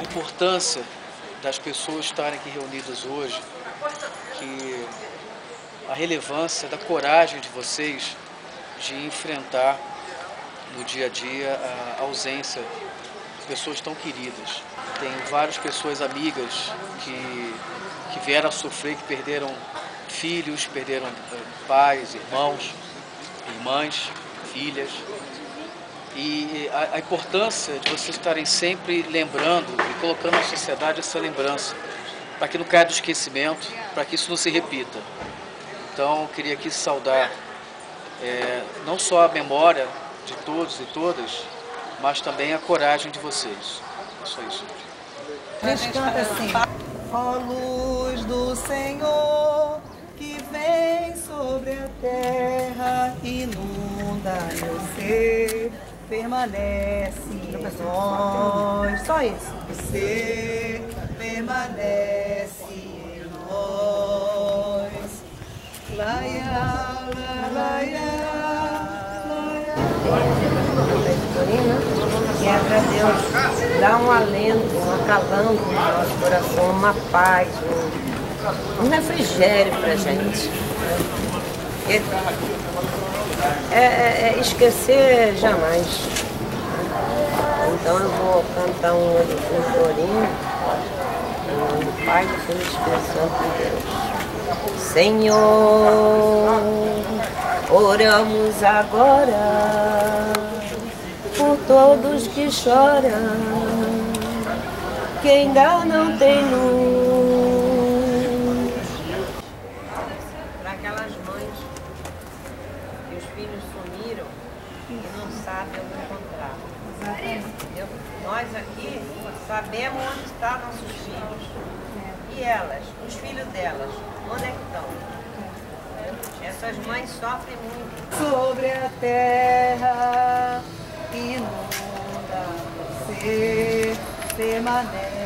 a importância das pessoas estarem aqui reunidas hoje, que a relevância da coragem de vocês de enfrentar no dia a dia a ausência de pessoas tão queridas. Tenho várias pessoas amigas que, que vieram a sofrer, que perderam filhos, perderam eh, pais, irmãos, irmãs, filhas. E a, a, importância de vocês estarem sempre lembrando e colocando na sociedade essa lembrança, para que não caia do esquecimento, para que isso não se repita. Então, eu queria aqui saudar é, não só a memória de todos e todas, mas também a coragem de vocês. É só isso. A gente canta assim. Ó luz do Senhor que vem sobre a terra, inunda meu ser, permanece em nós. Só isso. Você permanece em nós. Laia, laia, que é para Deus dar um alento, um acalanto no nosso coração, uma paz, um, refrigério para gente. É, é, é, esquecer jamais. Então eu vou cantar um, um nome do Pai, do Filho e do Espírito Santo de Deus. Senhor, oramos agora por todos que choram, que ainda não tem luz. Para aquelas mães que os filhos sumiram e encontrar. Entendeu? Nós aqui sabemos onde estão nossos filhos. E elas, os filhos delas, onde é que estão? Essas mães sofrem muito. Sobre a terra inunda, você permanece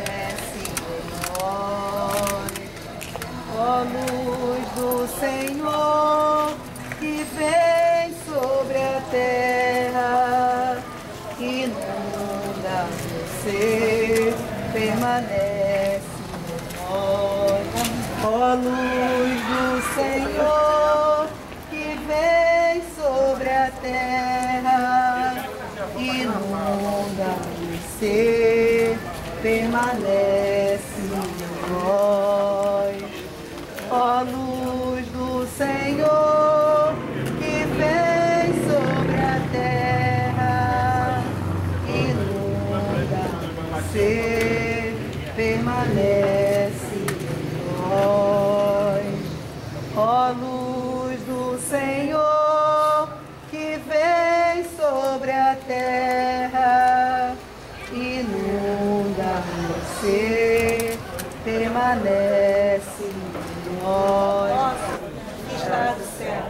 inunda, você permanece em nós. Ó luz do Senhor que vem sobre a terra, inunda você permanece permanece em nós. Ó luz do Senhor que vem sobre a terra, inunda você, permanece em nós. Que está do céu,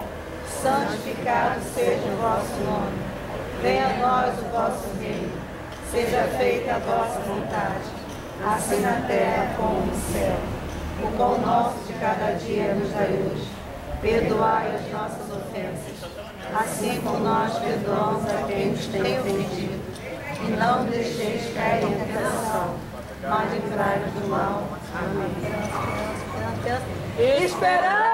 santificado seja o vosso nome. Venha a nós o vosso reino. Seja feita a vossa vontade, assim na terra como no céu. O pão nosso de cada dia nos dai hoje. Perdoai as nossas ofensas, assim como nós perdoamos a quem nos tem ofendido. E não deixeis cair em tentação, mas livrai-nos do mal. Amém. Esperança!